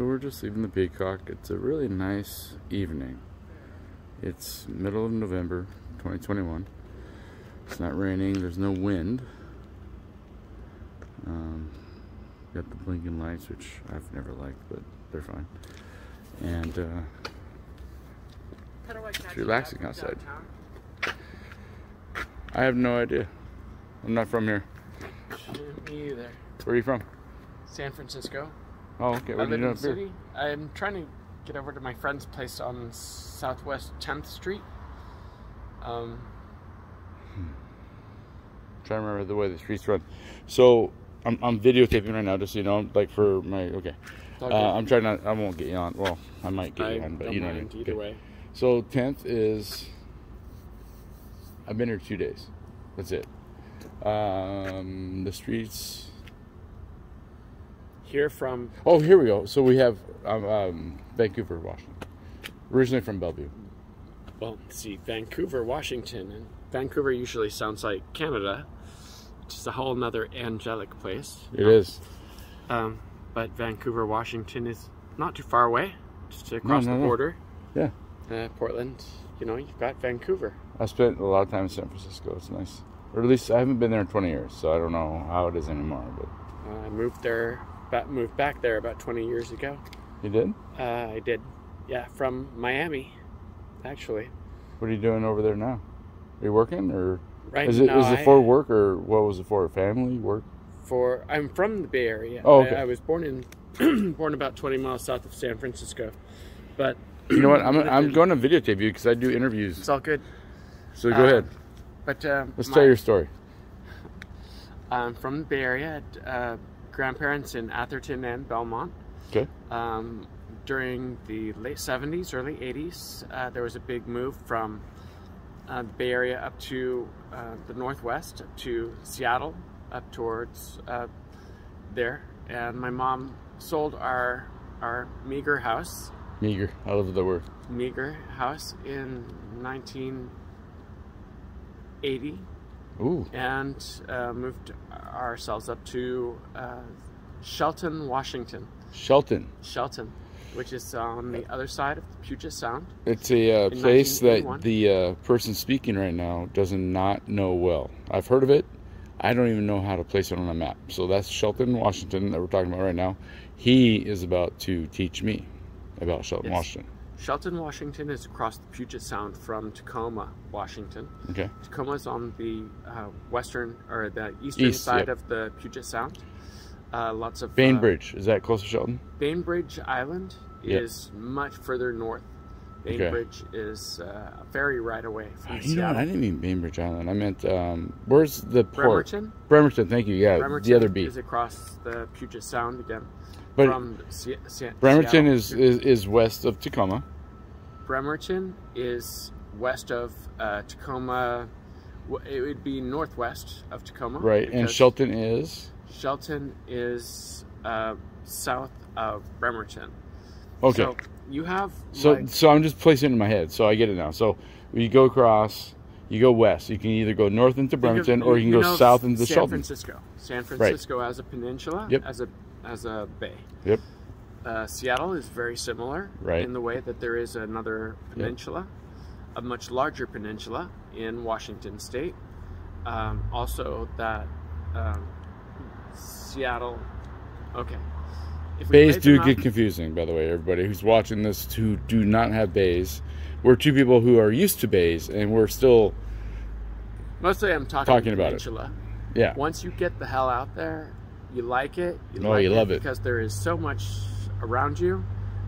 So we're just leaving the Peacock. It's a really nice evening. It's middle of November 2021. It's not raining, there's no wind. Um, got the blinking lights, which I've never liked, but they're fine. And uh, it's relaxing outside. I have no idea. I'm not from here. Me either. Where are you from? San Francisco. Oh, okay. I What do live in the city. I'm trying to get over to my friend's place on Southwest 10th Street. Um, trying to remember the way the streets run. So I'm, I'm videotaping right now, just so you know, like for my okay. Uh. I'm trying not. I won't get you on. Well, I might get I you on, but you know. what I mind mean. either Okay. way. So 10th is. I've been here two days. That's it. Um, the streets. Here from Oh, here we go. So we have um, um, Vancouver, Washington. Originally from Bellevue. well, see Vancouver, Washington, and Vancouver usually sounds like Canada, which is a whole nother angelic place. It is. Um, but Vancouver, Washington is not too far away, just across no, the no. border. Yeah. Uh, Portland, you know, you've got Vancouver. I spent a lot of time in San Francisco. It's nice. Or at least I haven't been there in 20 years, so I don't know how it is anymore. But Uh, I moved there, moved back there about 20 years ago. you did? Uh, I did, yeah, from Miami, actually. What are you doing over there now? Are you working or Right is it now, is it I- for work or what was it for? Family work? for I'm from the Bay Area. Oh, okay. I, I was born in born about 20 miles south of San Francisco, but You know what? I'm I'm going to videotape you because I do interviews. It's all good. So go uh, ahead. But um, Let's my- tell your story. I'm from the Bay Area. Uh, grandparents in Atherton and Belmont. Okay. Um, during the late 70s, early 80s, uh, there was a big move from uh, the Bay Area up to uh, the northwest, up to Seattle, up towards uh, there. And my mom sold our our meager house, Meager. I love the word. meager house in 1980 Ooh. and uh, moved ourselves up to uh, Shelton, Washington. Shelton. Shelton, which is on the other side of the Puget Sound. It's a uh, place that the uh, person speaking right now does not know well. I've heard of it. I don't even know how to place it on a map. So that's Shelton, Washington, that we're talking about right now. He is about to teach me about Shelton, Yes. Washington. Shelton, Washington is across the Puget Sound from Tacoma, Washington. Okay. Tacoma is on the uh, western or the eastern East, side yep. of the Puget Sound. Uh, lots of uh, Bainbridge. Is that close to Shelton? Bainbridge Island Yep. is much further north. Okay. Bainbridge is uh, a ferry ride away from You know what? I didn't mean Bainbridge Island. I meant, um, where's the port? Bremerton. Bremerton, thank you. Yeah, Bremerton the other B. is across the Puget Sound again. But from Se- Se- Bremerton Seattle is, is, is west of Tacoma. Bremerton is west of uh, Tacoma. It would be northwest of Tacoma. Right. And Shelton is? Shelton is uh, south of Bremerton. Okay. So you have So, like, so I'm just placing it in my head, so I get it now. So you go across, you go west. You can either go north into think of- Bremerton, or you can go know south into San Shelton. San Francisco. San Francisco as a peninsula, Yep. as a as a bay. Yep. Uh, Seattle is very similar Right. in the way that there is another peninsula, a much larger peninsula in Washington State. Um, also, that um, Seattle. Okay. Bays do get out- confusing, by the way. Everybody who's watching this who do not have bays, we're two people who are used to bays, and we're still, Mostly, I'm talking, talking about it. peninsula. yeah. Once you get the hell out there, you like it. You Oh, like you love it. because there is so much around you.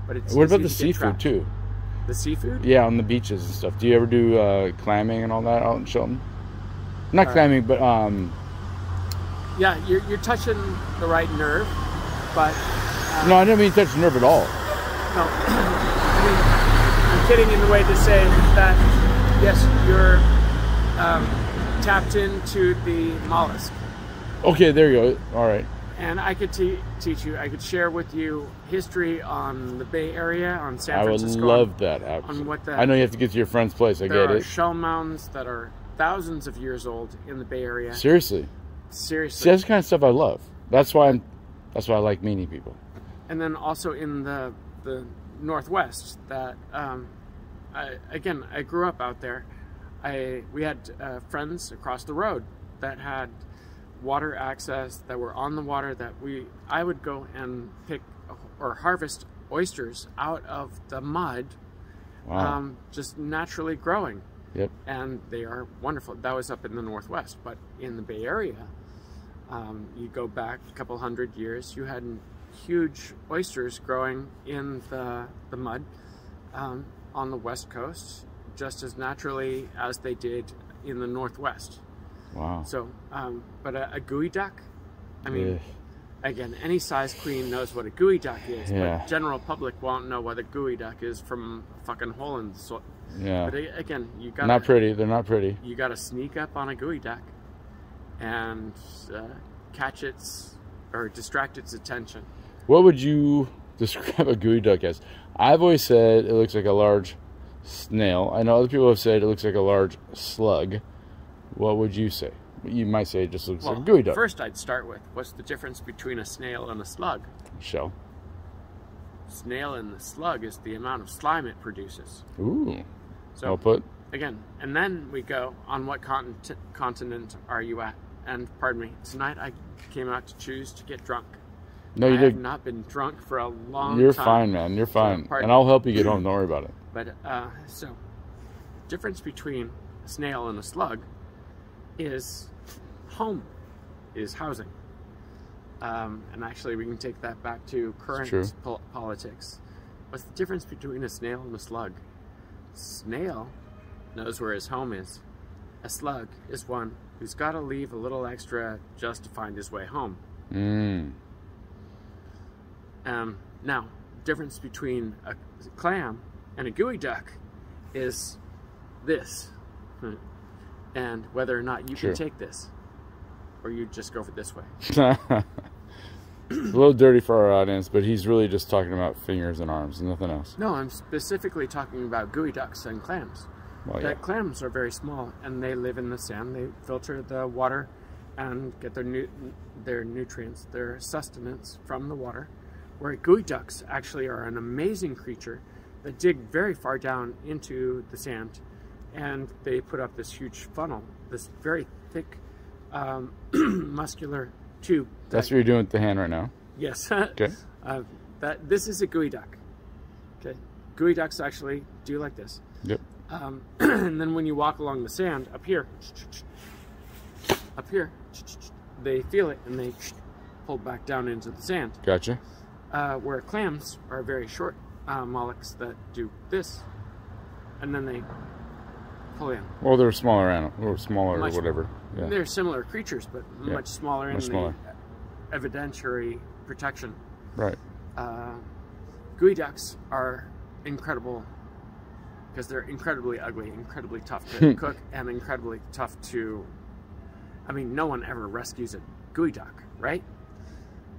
But it's What about the to seafood too? The seafood? Yeah, on the beaches and stuff. Do you ever do uh, clamming and all that out in Shelton? Not Uh, clamming, but um, Yeah, you're, you're touching the right nerve, but no, I didn't mean touch the nerve at all. no. I mean, I'm kidding in the way to say that yes, you're um, tapped into the mollusk, Okay, there you go. All right. And I could te- teach you. I could share with you history on the Bay Area, on San Francisco. I would love that. Absolutely. what the- I know you have to get to your friend's place. I there get are it. shell mounds that are thousands of years old in the Bay Area. Seriously. See, Seriously, that's the kind of stuff I love. That's why I'm. That's why I like meeting people. and then also in the the northwest that um, I, again I grew up out there. I we had uh, friends across the road that had water access that were on the water that we I would go and pick or harvest oysters out of the mud, Wow. um, just naturally growing yep. and they are wonderful. That was up in the Northwest, but in the Bay Area, um, you go back a couple hundred years, you had huge oysters growing in the, the mud um, on the West Coast, just as naturally as they did in the Northwest. Wow. So, um, but a, a geoduck, I mean, again, any size queen knows what a geoduck is, Yeah. but general public won't know what a geoduck is from a fucking hole in the soil. yeah. But again, you got Not pretty. They're not pretty. you got to sneak up on a geoduck and uh, catch its or distract its attention. What would you describe a geoduck as? I've always said it looks like a large snail. I know other people have said it looks like a large slug. What would you say? You might say it just looks like a geoduck. first I'd start with what's the difference between a snail and a slug? Shell. Snail and the slug is the amount of slime it produces. Ooh. So Well put. again, and then we go on what continent continent are you at? And pardon me, tonight I came out to choose to get drunk. No, you I have did. not been drunk for a long time. You're time. fine, man. You're fine. pardon. And I'll help you get home. Don't worry about it. But uh, so, difference between a snail and a slug is home, is housing. Um, and actually, we can take that back to current pol- politics. What's the difference between a snail and a slug? Snail knows where his home is. A slug is one who's got to leave a little extra just to find his way home. Mm. Um, now, difference between a clam and a geoduck is this, Hmm. And whether or not you Sure. can take this, or you just go for this way. a little dirty for our audience, but he's really just talking about fingers and arms, and nothing else. No, I'm specifically talking about geoducks and clams. Well, yeah. That clams are very small, and they live in the sand. They filter the water and get their nu- their nutrients, their sustenance from the water. Where geoducks actually are an amazing creature that dig very far down into the sand, and they put up this huge funnel, this very thick, um, muscular tube. That's that- what you're doing with the hand right now. Yes. Okay. uh, that this is a geoduck. Okay. Geoducks actually do like this. Yep. Um, and then when you walk along the sand up here, up here, they feel it and they pull back down into the sand. Gotcha. Uh, where clams are very short uh, mollusks that do this, and then they pull in. Well, they're smaller animal, or smaller, Much- or whatever. Yeah. They're similar creatures, but Yeah, much smaller in much smaller. the evidentiary protection. Right. uh, geoducks are incredible because they're incredibly ugly, incredibly tough to cook, and incredibly tough to. I mean, no one ever rescues a geoduck, right?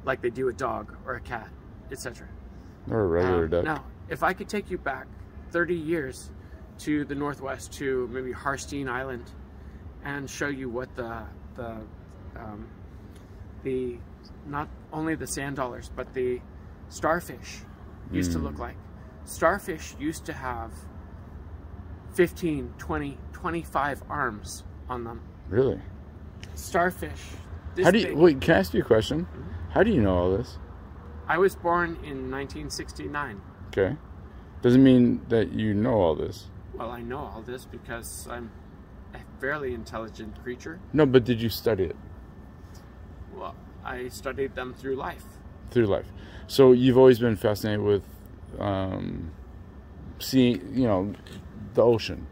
Like they do a dog or a cat, etc. Or a regular Um, duck. Now, if I could take you back 30 years to the northwest, to maybe Harstine Island, and show you what the the um, the not only the sand dollars but the starfish used to look like. Starfish used to have 15, 20, 25 arms on them. Really? Starfish. This How do you big. wait? Can I ask you a question? How do you know all this? I was born in 1969. Okay. Doesn't mean that you know all this. Well, I know all this because I'm a fairly intelligent creature. No, but did you study it Well, I studied them through life. through life? So you've always been fascinated with um, seeing, you know, the ocean.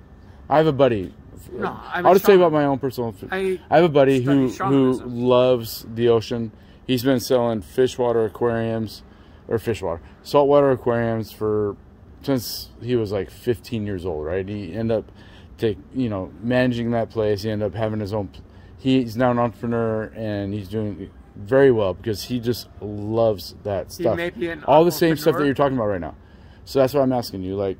I have a buddy. No, I'm I'll just tell you about my own personal. I I have a buddy who study who loves the ocean. He's been selling freshwater aquariums or freshwater saltwater aquariums for since he was like 15 years old. Right? He ended up take you know managing that place. He ended up having his own. He's now an entrepreneur and he's doing very well because he just loves that stuff. may be an All the same stuff that you're talking about right now. So that's what I'm asking you. Like,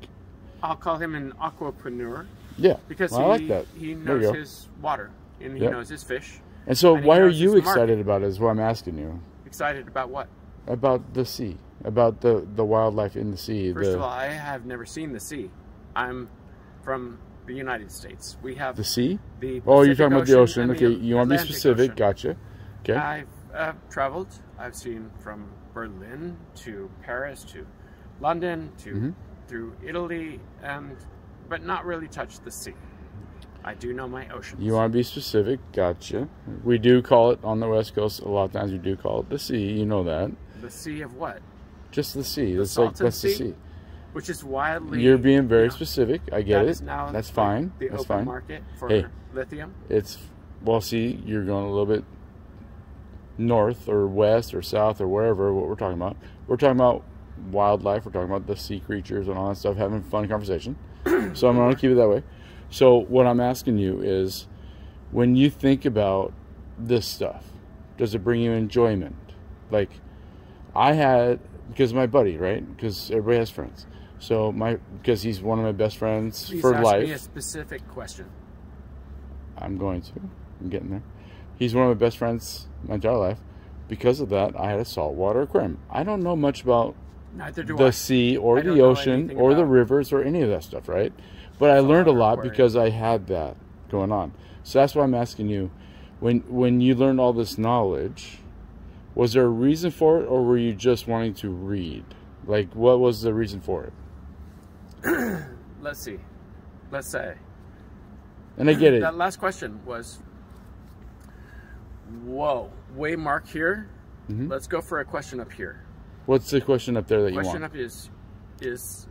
I'll call him an aquapreneur yeah, because well, he, I like that. he knows his water and he Yep. knows his fish. And so, and why are you his market. excited about it? Is what I'm asking you. Excited about what? About the sea, about the the wildlife in the sea. First the, of all, I have never seen the sea. I'm from the United States. We have the sea. the Oh, you're talking about the ocean. Okay, you want to be specific? Ocean. Gotcha. Okay. I've uh, traveled. I've seen from Berlin to Paris to London to Mhm. through Italy, and but not really touched the sea. I do know my ocean. You want to be specific? Gotcha. We do call it on the West Coast. A lot of times we do call it the sea. You know that. The sea of what? Just the sea. That's like that's the Sea? sea. Which is wildly. You're being very you know, specific. I get that it. That's the- fine. The That's open fine. market for Hey. lithium. It's well. See, you're going a little bit north or west or south or wherever. What we're talking about. We're talking about wildlife. We're talking about the sea creatures and all that stuff. Having fun conversation. so I'm going to keep it that way. So what I'm asking you is, when you think about this stuff, does it bring you enjoyment? Like, I had because my buddy, right? Because everybody has friends. So my because he's one of my best friends Please for ask life. me a specific question. I'm going to. I'm getting there. He's one of my best friends my entire life. Because of that, I had a saltwater aquarium. I don't know much about do the I. sea or I the ocean or the rivers or any of that stuff, right? But I learned a lot aquarium. because I had that going on. So that's why I'm asking you, when when you learned all this knowledge, was there a reason for it, or were you just wanting to read? Like, what was the reason for it? Let's see. Let's say And I get it. that last question was, whoa, way mark here. Mhm. Let's go for a question up here. What's the question up there that you want question up is, is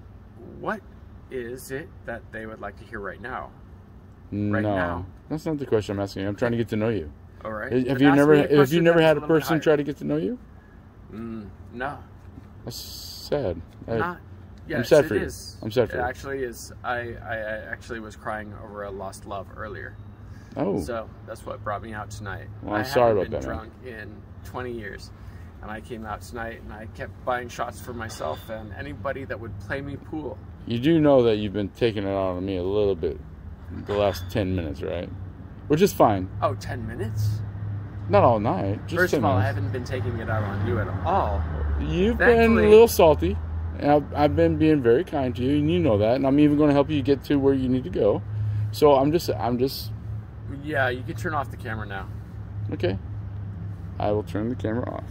what is it that they would like to hear right now? no, now. that's not the question I'm asking. I'm trying to get to know you. All right. Have you never have you never had a person higher. try to get to know you? Mm, no, That's sad. I- not. Yes, sad for you. is. I'm sad for it you. actually is. I, I, I actually was crying over a lost love earlier. oh, So that's what brought me out tonight. Well, I'm I sorry about been that, man. drunk in 20 years. And I came out tonight and I kept buying shots for myself and anybody that would play me pool. you do know that you've been taking it out on me a little bit the last 10 minutes, right? Which is fine. Oh, 10 minutes? Not all night. Just First 10 of all, I haven't been taking it out on you at all. You've been a little salty. And I've, I've been being very kind to you, and you know that. And I'm even going to help you get to where you need to go. So I'm just, I'm just, Yeah, you can turn off the camera now. okay. I will turn the camera off.